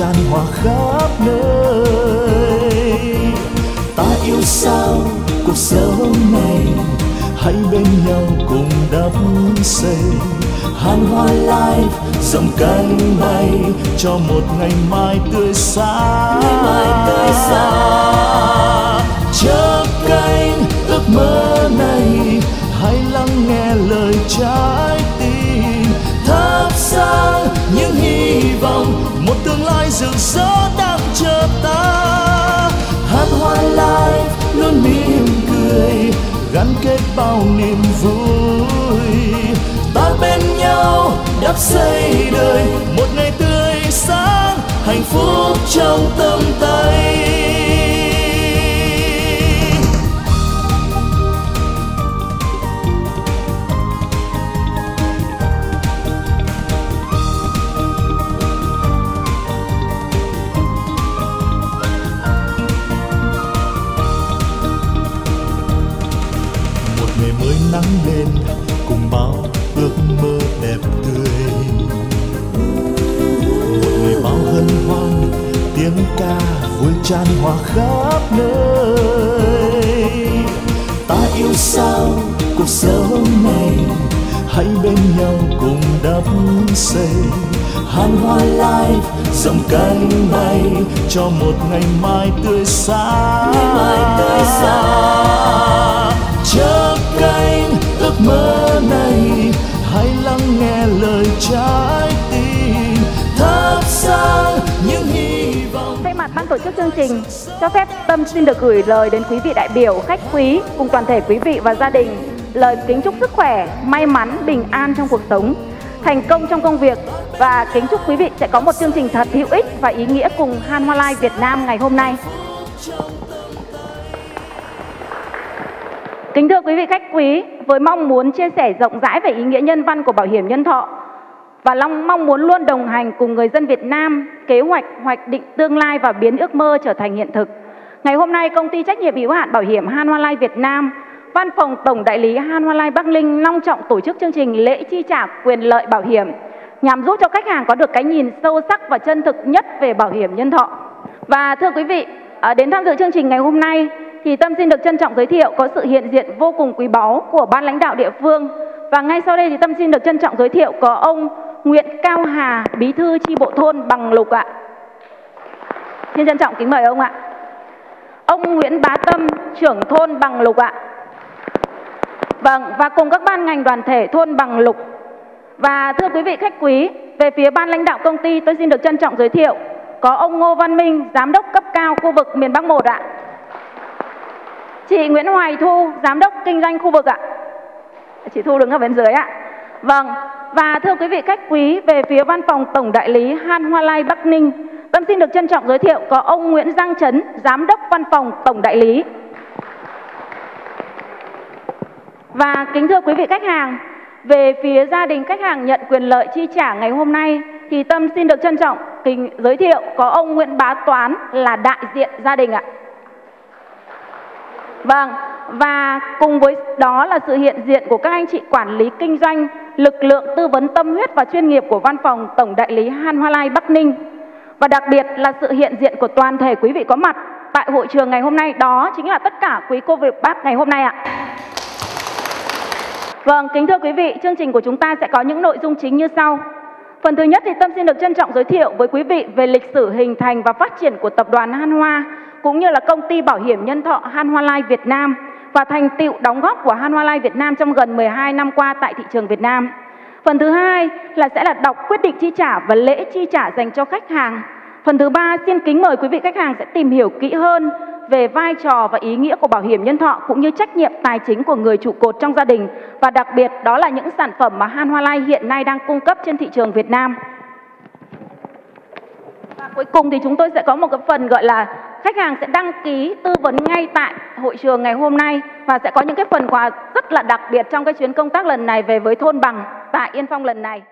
tràn hòa khắp nơi. Ta yêu sao cuộc sống này hãy bên nhau cùng đắp xây hàn hoa life rộng cánh bay cho một ngày mai tươi sáng. Ngày mai tươi sáng. Chớp cánh ước mơ này hãy lắng nghe bao niềm vui. Ta bên nhau, đắp xây đời, một ngày tươi sáng, hạnh phúc trong tầm tay. Bao ước mơ đẹp tươi. Một ngày bao hân hoan tiếng ca vui tràn hòa khắp nơi. Ta yêu sao cuộc sống này hãy bên nhau cùng đắp xây hàn hoa life rộng cánh bay cho một ngày mai tươi sáng. Ngày mai tươi sáng. Chớp cánh ước mơ trái tim. Thắp sáng những hy vọng. Thay mặt ban tổ chức chương trình, cho phép Tâm xin được gửi lời đến quý vị đại biểu, khách quý cùng toàn thể quý vị và gia đình. Lời kính chúc sức khỏe, may mắn, bình an trong cuộc sống, thành công trong công việc và kính chúc quý vị sẽ có một chương trình thật hữu ích và ý nghĩa cùng Han Hoa Lai Việt Nam ngày hôm nay. Kính thưa quý vị khách quý, với mong muốn chia sẻ rộng rãi về ý nghĩa nhân văn của bảo hiểm nhân thọ và Long mong muốn luôn đồng hành cùng người dân Việt Nam kế hoạch hoạch định tương lai và biến ước mơ trở thành hiện thực. Ngày hôm nay, công ty trách nhiệm hữu hạn bảo hiểm Han Hoa Lai Việt Nam, Văn phòng Tổng đại lý Han Hoa Lai Bắc Ninh long trọng tổ chức chương trình lễ chi trả quyền lợi bảo hiểm nhằm giúp cho khách hàng có được cái nhìn sâu sắc và chân thực nhất về bảo hiểm nhân thọ. Và thưa quý vị, à, đến tham dự chương trình ngày hôm nay thì Tâm xin được trân trọng giới thiệu có sự hiện diện vô cùng quý báu của ban lãnh đạo địa phương và ngay sau đây thì Tâm xin được trân trọng giới thiệu có ông Nguyễn Cao Hà, Bí thư chi bộ thôn Bằng Lục ạ. Xin trân trọng kính mời ông ạ. Ông Nguyễn Bá Tâm, trưởng thôn Bằng Lục ạ. Vâng, và cùng các ban ngành đoàn thể thôn Bằng Lục. Và thưa quý vị khách quý, về phía ban lãnh đạo công ty tôi xin được trân trọng giới thiệu có ông Ngô Văn Minh, giám đốc cấp cao khu vực miền Bắc 1 ạ. Chị Nguyễn Hoài Thu, giám đốc kinh doanh khu vực ạ. Chị Thu đứng ở bên dưới ạ. Vâng, và thưa quý vị khách quý, về phía văn phòng tổng đại lý Han Hoa Lai Bắc Ninh, Tâm xin được trân trọng giới thiệu có ông Nguyễn Giang Trấn, giám đốc văn phòng tổng đại lý. Và kính thưa quý vị khách hàng, về phía gia đình khách hàng nhận quyền lợi chi trả ngày hôm nay thì Tâm xin được trân trọng kính giới thiệu có ông Nguyễn Bá Toán là đại diện gia đình ạ. Vâng, và cùng với đó là sự hiện diện của các anh chị quản lý kinh doanh, lực lượng tư vấn tâm huyết và chuyên nghiệp của văn phòng Tổng đại lý Han Hoa Lai Bắc Ninh. Và đặc biệt là sự hiện diện của toàn thể quý vị có mặt tại hội trường ngày hôm nay, đó chính là tất cả quý cô việc bác ngày hôm nay ạ. Vâng, kính thưa quý vị, chương trình của chúng ta sẽ có những nội dung chính như sau. Phần thứ nhất thì Tâm xin được trân trọng giới thiệu với quý vị về lịch sử hình thành và phát triển của tập đoàn Han Hoa cũng như là công ty bảo hiểm nhân thọ Han Hoa Lai Việt Nam và thành tựu đóng góp của Hanwha Việt Nam trong gần 12 năm qua tại thị trường Việt Nam. Phần thứ hai là sẽ là đọc quyết định chi trả và lễ chi trả dành cho khách hàng. Phần thứ ba, xin kính mời quý vị khách hàng sẽ tìm hiểu kỹ hơn về vai trò và ý nghĩa của bảo hiểm nhân thọ cũng như trách nhiệm tài chính của người trụ cột trong gia đình và đặc biệt, đó là những sản phẩm mà Hanwha Life hiện nay đang cung cấp trên thị trường Việt Nam. Và cuối cùng thì chúng tôi sẽ có một cái phần gọi là khách hàng sẽ đăng ký tư vấn ngay tại hội trường ngày hôm nay và sẽ có những cái phần quà rất là đặc biệt trong cái chuyến công tác lần này về với thôn bằng tại Yên Phong lần này.